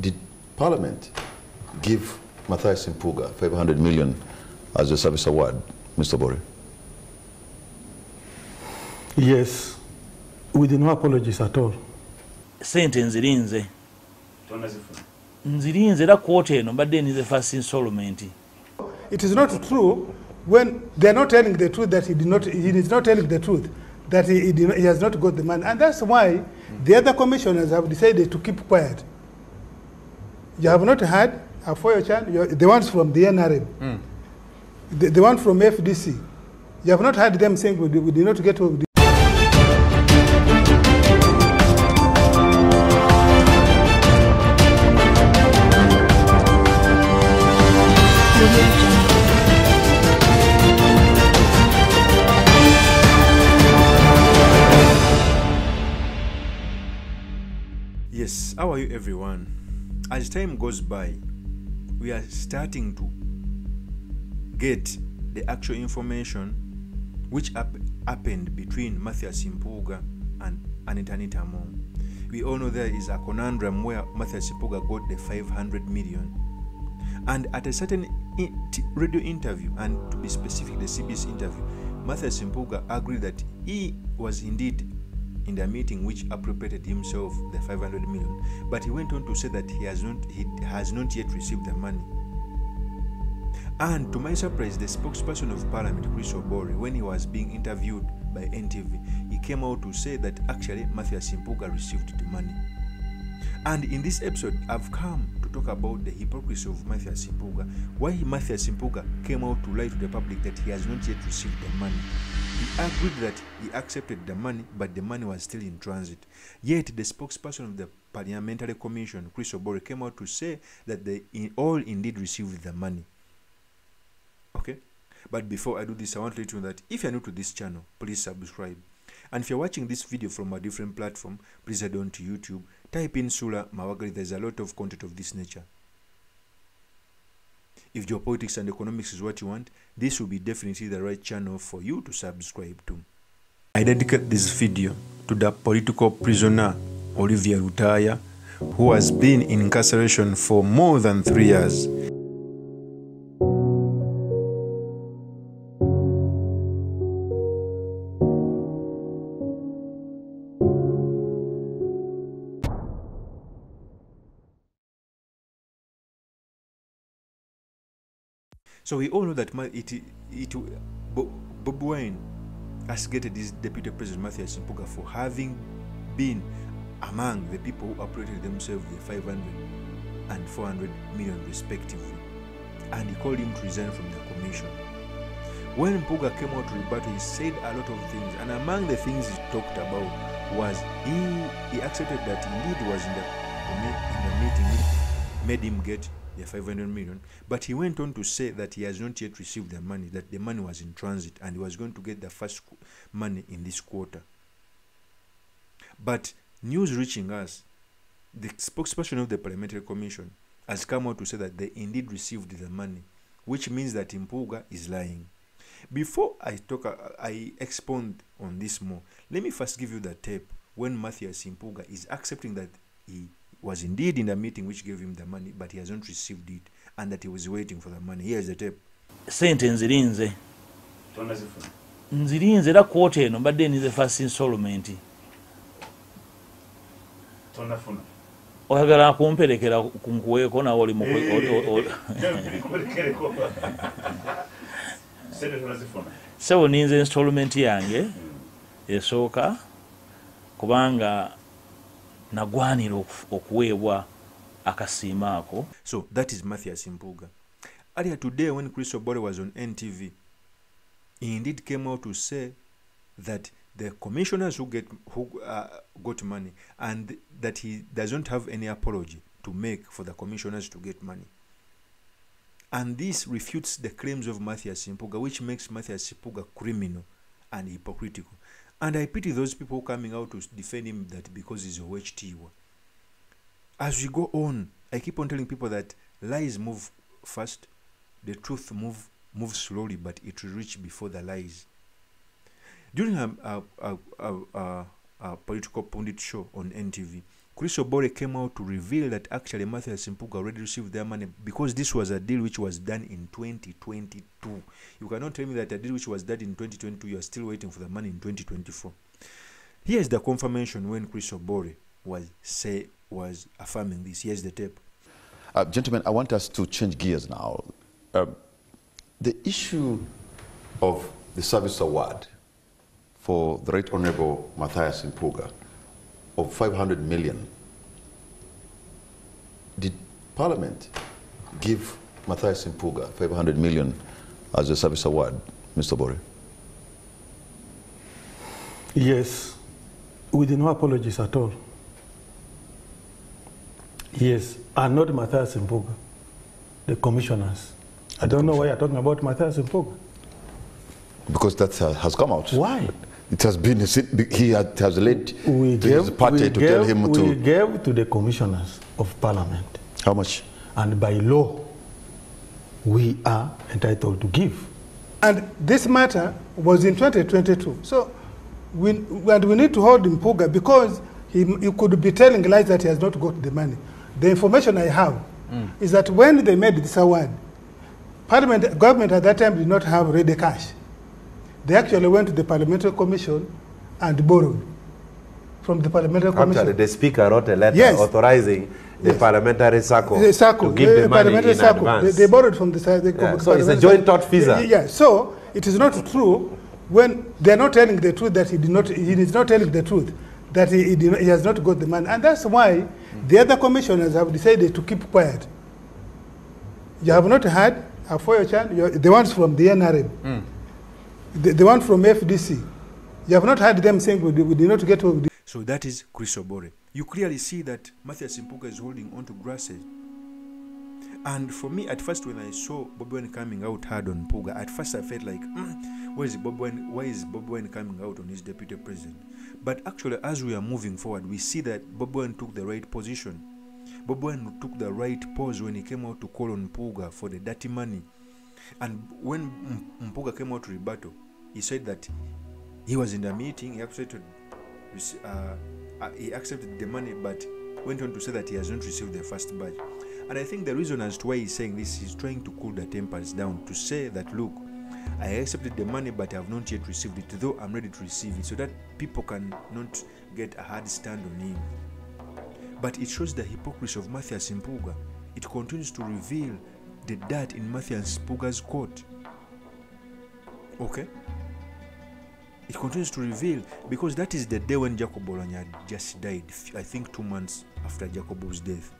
did Parliament give Mathias Mpuuga 500 million as a service award, Mr. Bori? Yes, with no apologies at all. sente nzirinze nzirinze era kwota eno mbadde nize first installment It is not true when they are not telling the truth that he did not. He is not telling the truth that he, he, did he has not got the money, and that's why the other commissioners have decided to keep quiet. You have not heard Afoyo Chan, you- the ones from the NRM, hmm. the, the one from FDC. You have not heard them saying we did, we did not get. we. Yes, how are you, everyone? As time goes by, we are starting to get the actual information which hap- happened between Matthias Impuga and Anita Nitamo. We all know there is a conundrum where Matthias Impuga got the 500 million. And at a certain radio interview, and to be specific, the CBS interview, Matthias Impuga agreed that he was indeed in the meeting which appropriated himself the 500 million, but he went on to say that he has not he has not yet received the money. And to my surprise, the spokesperson of Parliament, Chris Obori, when he was being interviewed by NTV, he came out to say that actually Matthias Simpuga received the money. And in this episode, I've come talk about the hypocrisy of Mathias Mpuuga. Why Mathias Mpuuga came out to lie to the public that he has not yet received the money. He agreed that he accepted the money, but the money was still in transit. Yet the spokesperson of the Parliamentary Commission, Chris Obore, came out to say that they all indeed received the money. Okay? But before I do this, I want to let you know that if you're new to this channel, please subscribe. And if you're watching this video from a different platform, please head on to YouTube, type in Sula Mawagari. There's a lot of content of this nature. If geopolitics and economics is what you want, this will be definitely the right channel for you to subscribe to. I dedicate this video to the political prisoner Olivia Rutaya, who has been in incarceration for more than three years. So we all know that it, it, Bo- Bobi Wine castigated his deputy president Mathias Mpuuga for having been among the people who operated themselves the 500 and 400 million respectively. And he called him to resign from the commission. When Mpuuga came out to rebuttal, he said a lot of things, and among the things he talked about was he, he accepted that indeed was in the, in the meeting which made him get the 500 million, but he went on to say that he has not yet received the money, that the money was in transit, and he was going to get the first money in this quarter. But news reaching us, the spokesperson of the Parliamentary Commission has come out to say that they indeed received the money, which means that Mpuuga is lying. Before I talk, uh, I expound on this more. Let me first give you the tape when Mathias Mpuuga is accepting that he was indeed in the meeting which gave him the money, but he has not received it, and that he was waiting for the money. Here is the tape. sente nzirinze. Nzirinze era kwota eno mbadde nize first installment. Oyagala kumperekera kunkuweeko nawe oli muku- oli- oli- sebo ninze installment yange esooka kubanga nagwanira oku- okuweebwa akasiima ako So that is Matthias Impuga. Earlier today, when crystal bore was on NTV, he indeed came out to say that the commissioners who get who uh, got money and that he doesn't have any apology to make for the commissioners to get money. And this refutes the claims of Matthias Impuga, which makes Matthias mpuga criminal and hypocritical. And I pity those people coming out to defend him that because he's a HTW. As we go on, I keep on telling people that lies move fast, the truth move moves slowly, but it will reach before the lies. During a, a, a, a, a political pundit show on NTV, Chris Obore came out to reveal that actually Mathias Mpuuga already received their money because this was a deal which was done in 2022. You cannot tell me that a deal which was done in 2022, you are still waiting for the money in 2024. Here's the confirmation when Chris Obore was say was affirming this. Here's the tape. Uh, gentlemen, I want us to change gears now. Um, the issue of the service award for the Right Honorable Mathias Mpuuga of 500 million, did Parliament give Mathias Mpuuga 500 million as a service award, Mr. Bore? Yes, with no apologies at all. Yes, and not Mathias Mpuuga, the commissioners. I don't know why you're talking about Mathias Mpuuga. Because that uh, has come out. Why? It has been, he has led We to his party we to tell him to... we to. gave to the commissioners of parliament, How much? and by law, we are entitled to give. And this matter was in 2022. So we, and we need to hold Mpuuga because he, he could be telling lies that he has not got the money. The information I have hmm. is that when they made this award, Parliament, government at that time did not have ready cash. They actually went to the Parliamentary Commission and borrowed from the Parliamentary Commission. Actually, the speaker wrote a letter Yes. authorizing the Yes. parliamentary circle, The circle, to give the, money parliamentary in circle. advance. They, they borrowed from the, the Yeah, so it's a joint tort visa. Yeah, so it is not true when they are not telling the truth that he did not. He is not telling the truth that he, he, not, he has not got the money, and that's why the other commissioners have decided to keep quiet. You have not heard Afoyo Chan, you- the ones from the NRM, hmm. The, the one from FDC. You have not heard them saying we did, we did not get. So that is Chris Obore. You clearly see that Mathias Mpuuga is holding on to grasses. And for me, at first, when I saw Wine coming out hard on Mpuuga, at first I felt like, mm, why is Wine, why is Wine coming out on his deputy president? But actually, as we are moving forward, we see that Wine took the right position. Wine took the right pose when he came out to call on Mpuuga for the dirty money. And when Mpuuga came out to rebuttal, he said that he was in the meeting, he accepted, uh, he accepted the money, but went on to say that he has not received the first badge. And I think the reason as to why he's saying this, is trying to cool the tempers down to say that, look, I accepted the money, but I have not yet received it, though I'm ready to receive it, so that people can not get a hard stand on him. But it shows the hypocrisy of Mathias Mpuuga. It continues to reveal the dirt in Mathias Mpuuga's court. Okay? It continues to reveal because that is the day when Jacob Olanya just died, I think two months after Jacob's death.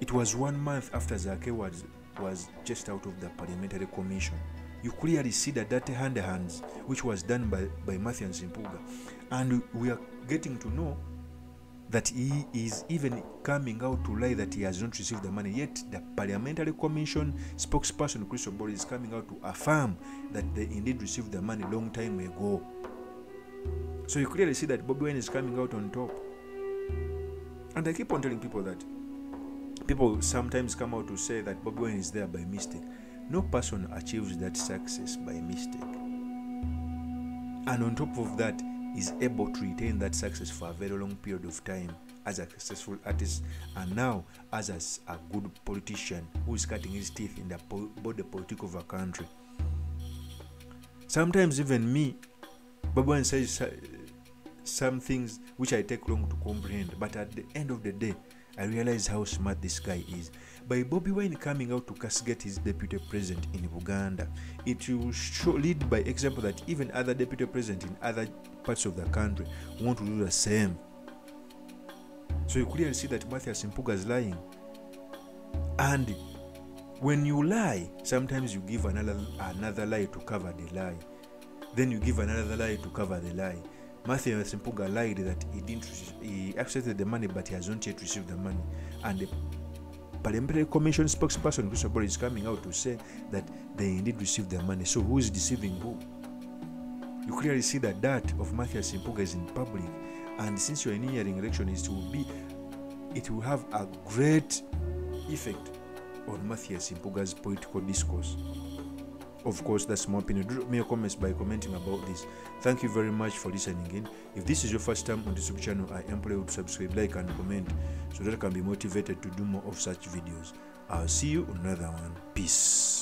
It was one month after Zake was, was just out of the parliamentary commission. You clearly see that that hand hands which was done by, by Matthew and Zimpuga. And we are getting to know that he is even coming out to lie that he has not received the money. Yet the parliamentary commission spokesperson Chris Obore is coming out to affirm that they indeed received the money long time ago. So you clearly see that Bobi is coming out on top. And I keep on telling people that people sometimes come out to say that Bobi is there by mistake. No person achieves that success by mistake. And on top of that, is able to retain that success for a very long period of time as a successful artist and now as a good politician who is cutting his teeth in the po- both the politics of a country. Sometimes even me, Bobi Wine says so- some things which I take long to comprehend, but at the end of the day, I realize how smart this guy is. By Bobi Wine coming out to castigate his deputy president in Uganda, it will show, lead by example that even other deputy president in other parts of the country want to do the same. So you clearly see that Mathias Mpuuga is lying. And when you lie, sometimes you give another another lie to cover the lie. Then you give another lie to cover the lie. Matthew Mpuuga lied that he didn't he accepted the money but he has not yet received the money. And the Parliamentary Commission spokesperson Chris Obore is coming out to say that they indeed received their money. So who is deceiving who? You clearly see that that of Mathias Mpuuga is in public. And since you're nearing election, it will be it will have a great effect on Mathias Mpuuga's political discourse. Of course that's my opinion. Drop me your comments by commenting about this. Thank you very much for listening in. If this is your first time on this youtube channel i implore you to subscribe like and comment so that i can be motivated to do more of such videos. I'll see you on another one. Peace